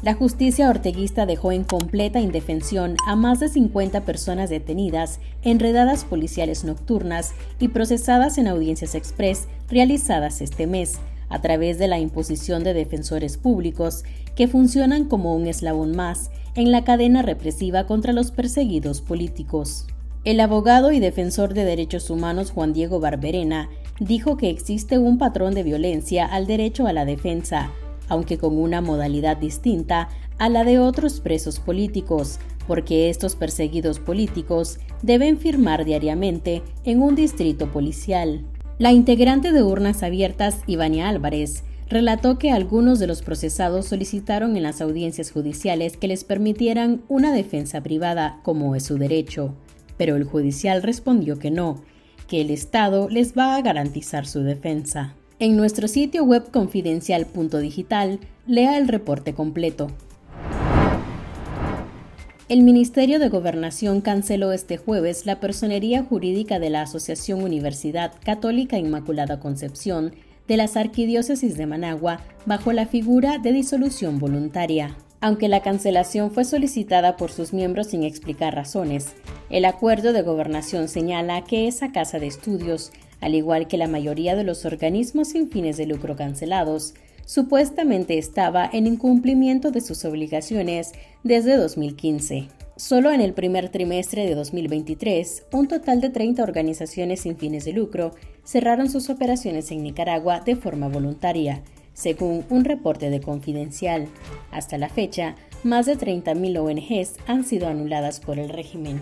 La justicia orteguista dejó en completa indefensión a más de 50 personas detenidas en redadas policiales nocturnas y procesadas en audiencias express realizadas este mes, a través de la imposición de defensores públicos que funcionan como un eslabón más en la cadena represiva contra los perseguidos políticos. El abogado y defensor de derechos humanos Juan Diego Barberena dijo que existe un patrón de violencia al derecho a la defensa, aunque con una modalidad distinta a la de otros presos políticos, porque estos perseguidos políticos deben firmar diariamente en un distrito policial. La integrante de Urnas Abiertas, Ivania Álvarez, relató que algunos de los procesados solicitaron en las audiencias judiciales que les permitieran una defensa privada, como es su derecho, pero el judicial respondió que no, que el Estado les va a garantizar su defensa. En nuestro sitio web confidencial.digital, lea el reporte completo. El Ministerio de Gobernación canceló este jueves la personería jurídica de la Asociación Universidad Católica Inmaculada Concepción de las Arquidiócesis de Managua bajo la figura de disolución voluntaria. Aunque la cancelación fue solicitada por sus miembros sin explicar razones, el acuerdo de gobernación señala que esa casa de estudios al igual que la mayoría de los organismos sin fines de lucro cancelados, supuestamente estaba en incumplimiento de sus obligaciones desde 2015. Solo en el primer trimestre de 2023, un total de 30 organizaciones sin fines de lucro cerraron sus operaciones en Nicaragua de forma voluntaria, según un reporte de Confidencial. Hasta la fecha, más de 30.000 ONGs han sido anuladas por el régimen.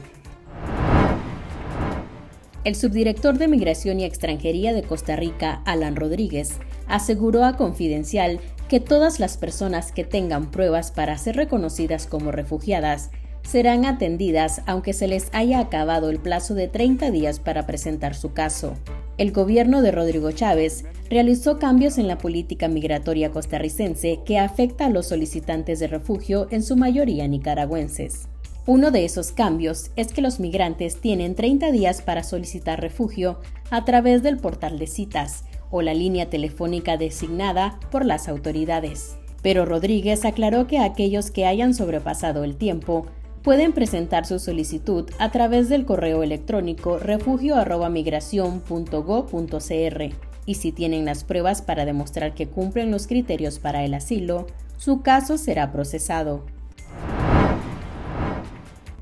El subdirector de Migración y Extranjería de Costa Rica, Alan Rodríguez, aseguró a Confidencial que todas las personas que tengan pruebas para ser reconocidas como refugiadas serán atendidas aunque se les haya acabado el plazo de 30 días para presentar su caso. El gobierno de Rodrigo Chávez realizó cambios en la política migratoria costarricense que afecta a los solicitantes de refugio, en su mayoría nicaragüenses. Uno de esos cambios es que los migrantes tienen 30 días para solicitar refugio a través del portal de citas o la línea telefónica designada por las autoridades. Pero Rodríguez aclaró que aquellos que hayan sobrepasado el tiempo pueden presentar su solicitud a través del correo electrónico refugio.migración.go.cr y si tienen las pruebas para demostrar que cumplen los criterios para el asilo, su caso será procesado.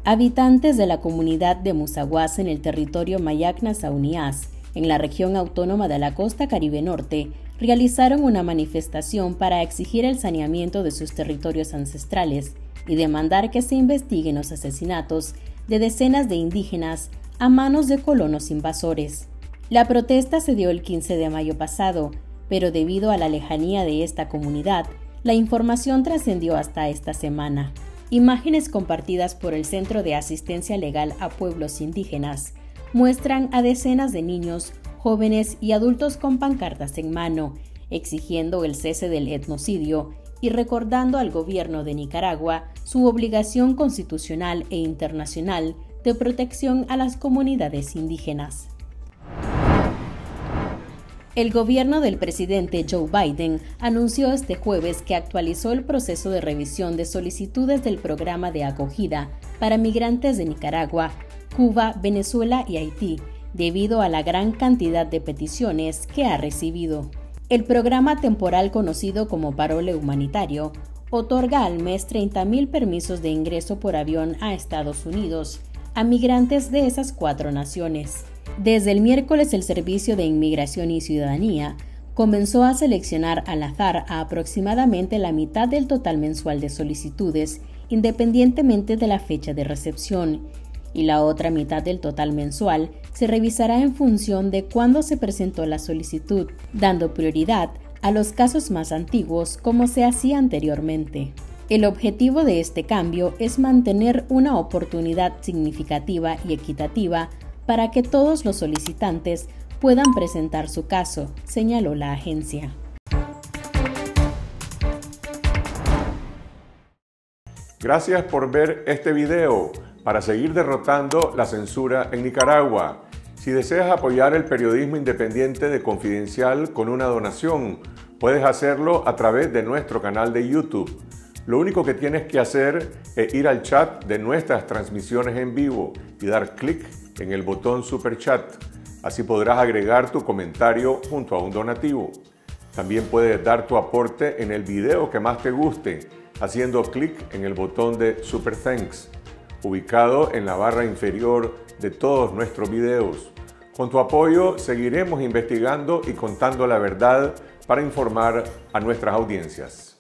Habitantes de la comunidad de Musaguas en el territorio Mayacna Saunias, en la región autónoma de la costa Caribe Norte, realizaron una manifestación para exigir el saneamiento de sus territorios ancestrales y demandar que se investiguen los asesinatos de decenas de indígenas a manos de colonos invasores. La protesta se dio el 15 de mayo pasado, pero debido a la lejanía de esta comunidad, la información trascendió hasta esta semana. Imágenes compartidas por el Centro de Asistencia Legal a Pueblos Indígenas muestran a decenas de niños, jóvenes y adultos con pancartas en mano, exigiendo el cese del etnocidio y recordando al gobierno de Nicaragua su obligación constitucional e internacional de protección a las comunidades indígenas. El gobierno del presidente Joe Biden anunció este jueves que actualizó el proceso de revisión de solicitudes del programa de acogida para migrantes de Nicaragua, Cuba, Venezuela y Haití, debido a la gran cantidad de peticiones que ha recibido. El programa temporal conocido como Parole Humanitario otorga al mes 30.000 permisos de ingreso por avión a Estados Unidos a migrantes de esas cuatro naciones. Desde el miércoles el Servicio de Inmigración y Ciudadanía comenzó a seleccionar al azar a aproximadamente la mitad del total mensual de solicitudes, independientemente de la fecha de recepción, y la otra mitad del total mensual se revisará en función de cuándo se presentó la solicitud, dando prioridad a los casos más antiguos como se hacía anteriormente. El objetivo de este cambio es mantener una oportunidad significativa y equitativa para que todos los solicitantes puedan presentar su caso, señaló la agencia. Gracias por ver este video para seguir derrotando la censura en Nicaragua. Si deseas apoyar el periodismo independiente de Confidencial con una donación, puedes hacerlo a través de nuestro canal de YouTube. Lo único que tienes que hacer es ir al chat de nuestras transmisiones en vivo y dar clic en el botón Super Chat. Así podrás agregar tu comentario junto a un donativo. También puedes dar tu aporte en el video que más te guste haciendo clic en el botón de Super Thanks, ubicado en la barra inferior de todos nuestros videos. Con tu apoyo seguiremos investigando y contando la verdad para informar a nuestras audiencias.